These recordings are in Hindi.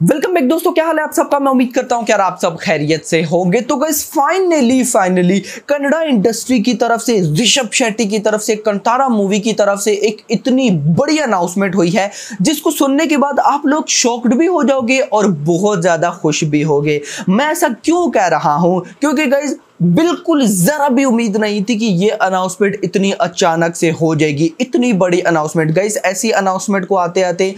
वेलकम बैक दोस्तों, क्या हाल है आप सबका? मैं उम्मीद करता हूँ कि यार आप सब खैरियत से होंगे। तो guys finally finally Kannada industry की तरफ़ से, ऋषभ शेट्टी की तरफ़ से, कंतारा मूवी की तरफ़ से एक इतनी बड़ी अनाउंसमेंट हुई है, जिसको सुनने के बाद आप लोग शॉक्ड भी हो जाओगे और बहुत ज़्यादा खुश भी होगे। मैं ऐसा क्यों कह रहा हूँ? क्योंकि गाइज़ बिल्कुल जरा भी उम्मीद नहीं थी कि ये अनाउंसमेंट इतनी अचानक से हो जाएगी, इतनी बड़ी अनाउंसमेंट गाइस ऐसी अनाउंसमेंट को आते आते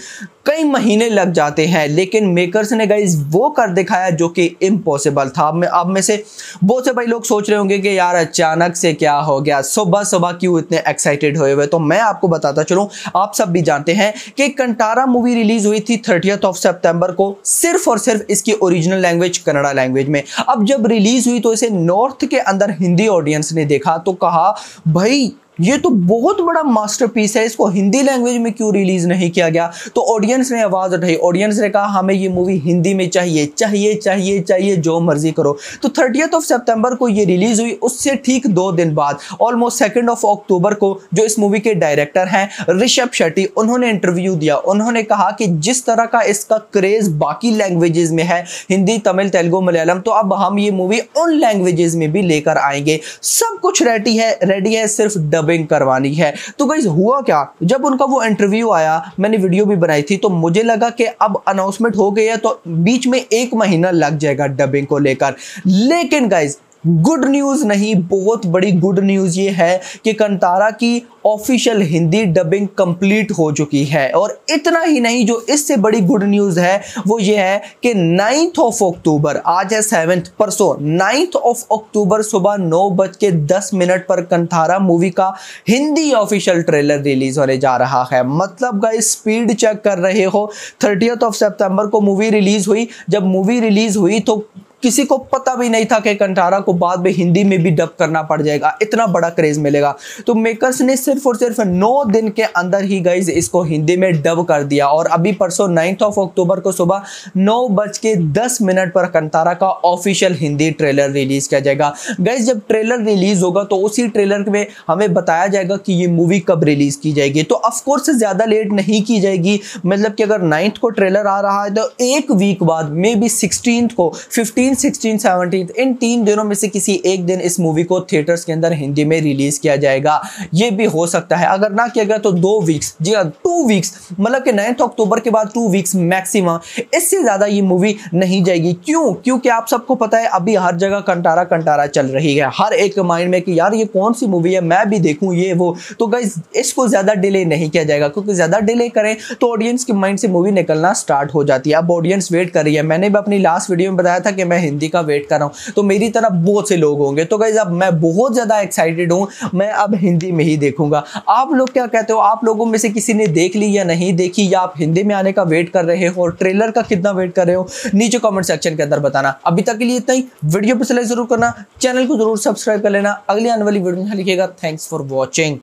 कई महीने लग जाते हैं, लेकिन मेकर्स ने गाइस वो कर दिखाया जो कि इम्पॉसिबल था। अब में अब में से बहुत से भाई लोग सोच रहे होंगे कि यार अचानक से क्या हो गया, सुबह सुबह क्यों इतने एक्साइटेड हुए हुए? तो मैं आपको बताता चलूँ, आप सब भी जानते हैं कि कंटारा मूवी रिलीज़ हुई थी थर्टियथ ऑफ़ सेप्टेम्बर को, सिर्फ़ और सिर्फ़ इसकी ओरिजिनल लैंग्वेज कन्नड़ा लैंग्वेज में। अब जब रिलीज़ हुई तो इसे नॉर्थ के अंदर हिंदी ऑडियंस ने देखा तो कहा, भाई ये तो बहुत बड़ा मास्टरपीस है, इसको हिंदी लैंग्वेज में क्यों रिलीज़ नहीं किया गया? तो ऑडियंस ने आवाज़ उठाई। ऑडियंस ने कहा, हमें ये मूवी हिंदी में चाहिए चाहिए चाहिए चाहिए, जो मर्ज़ी करो। तो थर्टियथ ऑफ़ सितंबर को ये रिलीज़ हुई, उससे ठीक दो दिन बाद ऑलमोस्ट सेकेंड ऑफ़ अक्टूबर को, जो इस मूवी के डायरेक्टर हैं ऋषभ शेट्टी उन्होंने इंटरव्यू दिया। उन्होंने कहा कि जिस तरह का इसका क्रेज बाकी लैंग्वेजेस में है, हिंदी, तमिल, तेलुगु, मलयालम तो अब हम ये मूवी उन लैंग्वेजेस में भी लेकर आएँगे। सब कुछ रेडी है रेडी है, सिर्फ़ डब डबिंग करवानी है। तो गाइज़ हुआ क्या? जब उनका वो इंटरव्यू आया, मैंने वीडियो भी बनाई थी तो मुझे लगा कि अब अनाउंसमेंट हो गई है तो बीच में एक महीना लग जाएगा डबिंग को लेकर। लेकिन गाइज़ गुड न्यूज़ नहीं, बहुत बड़ी गुड न्यूज़ ये है कि कंतारा की ऑफिशियल हिंदी डबिंग कंप्लीट हो चुकी है। और इतना ही नहीं, जो इससे बड़ी गुड न्यूज़ है, वो ये है कि नाइन्थ ऑफ़ अक्टूबर आज है सेवेंथ परसों नाइन्थ ऑफ़ अक्टूबर सुबह नौ बज के दस मिनट पर कंथारा मूवी का हिंदी ऑफिशियल ट्रेलर रिलीज़ होने जा रहा है। मतलब गाइस स्पीड चेक कर रहे हो थर्टियथ ऑफ़ सितंबर को मूवी रिलीज़ हुई। जब मूवी रिलीज़ हुई तो किसी को पता भी नहीं था कि कंटारा को बाद में हिंदी में भी डब करना पड़ जाएगा, इतना बड़ा क्रेज मिलेगा। तो मेकर्स ने सिर्फ़ और सिर्फ़ नौ दिन के अंदर ही गाइज़ इसको हिंदी में डब कर दिया और अभी परसों नाइन्थ ऑफ़ अक्टूबर को सुबह नौ बज के दस मिनट पर कंतारा का ऑफिशियल हिंदी ट्रेलर रिलीज़ किया जाएगा। गाइज़ जब ट्रेलर रिलीज़ होगा तो उसी ट्रेलर में हमें बताया जाएगा कि ये मूवी कब रिलीज़ की जाएगी। तो ऑफकोर्स ज़्यादा लेट नहीं की जाएगी। मतलब कि अगर नाइन्थ को ट्रेलर आ रहा है तो एक वीक बाद मे बी सिक्सटीन को फिफ्टीन फिफ्टीन सिक्सटीन सेवनटीन इन तीन दिनों में से किसी एक दिन इस मूवी को थिएटर्स के अंदर हिंदी में रिलीज़ किया जाएगा। ये भी हो सकता है। अगर ना किया गया तो दो वीक्स जी हाँ टू वीक्स मतलब कि नाइन्थ अक्टूबर के बाद टू वीक्स मैक्सिमम इससे ज़्यादा ये मूवी नहीं जाएगी। क्यों? क्योंकि आप सबको पता है, अभी हर जगह कंटारा कंटारा चल रही है। हर एक माइंड में कि यार ये कौन सी मूवी है? मैं भी देखूँ ये, वो। तो गाइज़ इसको ज़्यादा डिले नहीं किया जाएगा। क्योंकि ज़्यादा डिले करें तो ऑडियंस के माइंड से मूवी निकलना स्टार्ट हो जाती है। अब ऑडियंस वेट कर रही है। मैंने भी अपनी लास्ट वीडियो में बताया था कि मैं हिंदी का वेट कर रहा हूँ। तो मेरी तरफ़ बहुत से लोग होंगे। तो गाइज़ अब मैं बहुत ज़्यादा एक्साइटेड हूँ। मैं अब हिंदी में ही देखूँगा। आप लोग क्या कहते हो? आप लोगों में से किसी ने देख ली या नहीं देखी? या आप हिंदी में आने का वेट कर रहे हो? और ट्रेलर का कितना वेट कर रहे हो? नीचे कॉमेंट सेक्शन के अंदर बताना। अभी तक के लिए इतना ही। वीडियो सिलाई ज़रूर करना। चैनल को ज़रूर सब्सक्राइब कर लेना। अगली आने वाली वीडियो में लिखेगा थैंक्स फॉर वॉचिंग